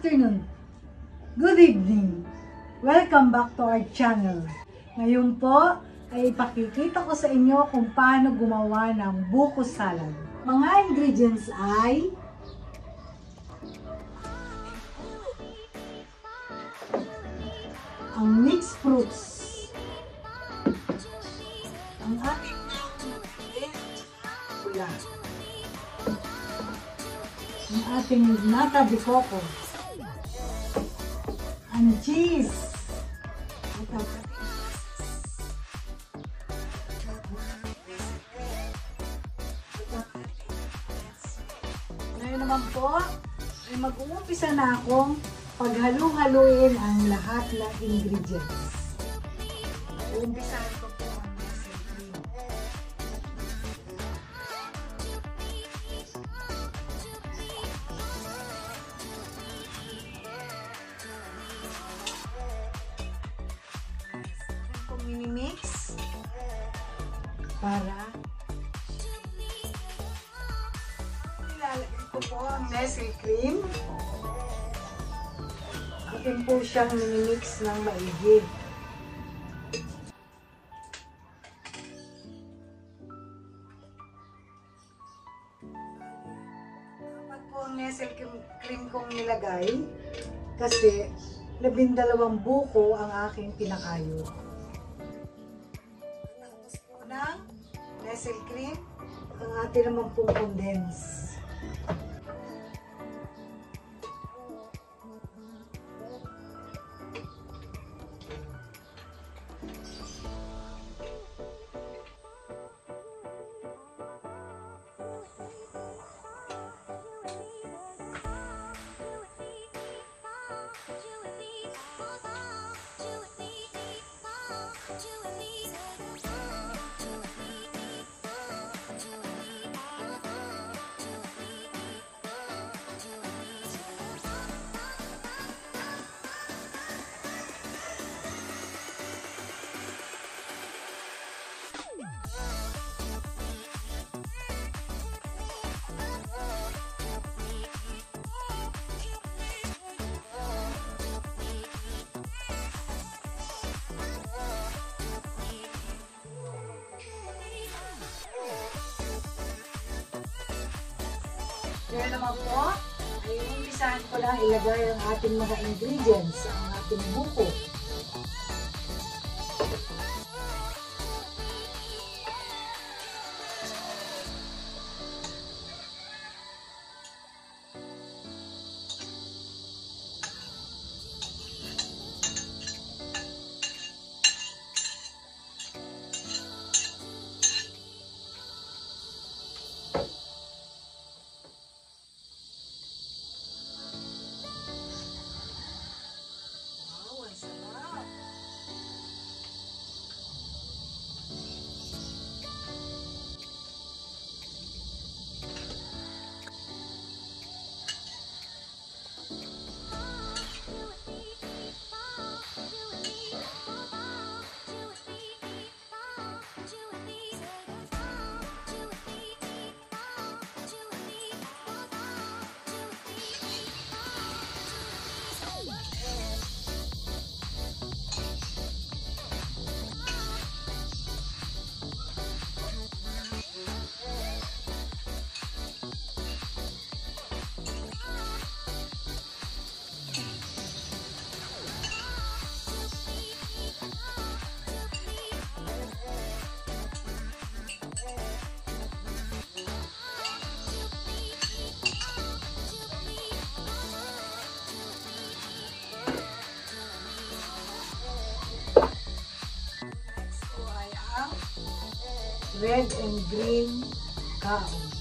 afternoon, good evening. Welcome back to our channel. Ngayon po ay ipakikita ko sa inyo kung paano gumawa ng buko salad. Mga ingredients ay ang mixed fruits. Ang ating pula. Ang ating nata de coco. Ang cheese. Ngayon naman po, ay mag-uumpisa na akong paghalu-haluin ang lahat ng ingredients. Para Ilalagay ko po ang Nestle cream. Atin po siyang minimix ng maigi. Dapat po ang Nestle cream, kong nilagay kasi labindalawang buko ang aking pinakayo. Tapos po ng Nestle cream, ang atin naman pong condense. Kaya naman po, ay umpisahan ko lang ilagay ang ating mga ingredients, ang ating buko. Red and green kaon.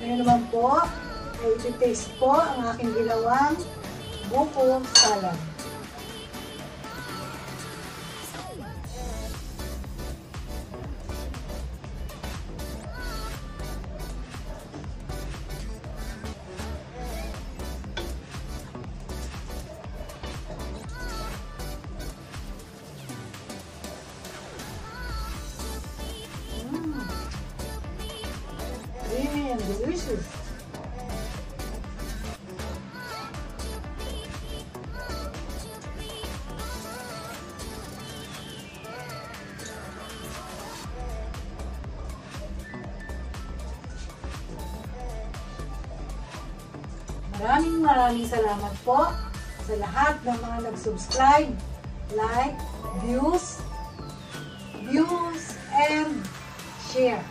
Ngayon naman po, ay iti-taste po ang aking ginawang buko salad. Maraming maraming salamat po sa lahat ng mga nag-subscribe, like, views, views, and share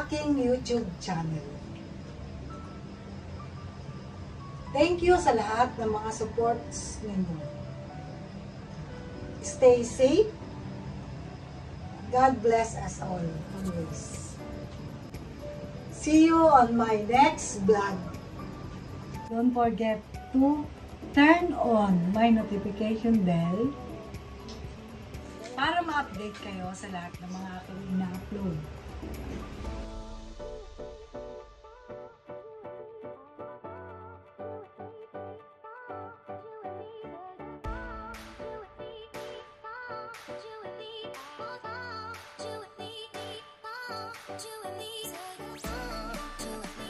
aking YouTube channel. Thank you sa lahat ng mga supports ninyo. Stay safe. God bless us all always. See you on my next vlog. Don't forget to turn on my notification bell para ma-update kayo sa lahat ng mga aking ina-upload. Do it me, do it me, do it me, do it me.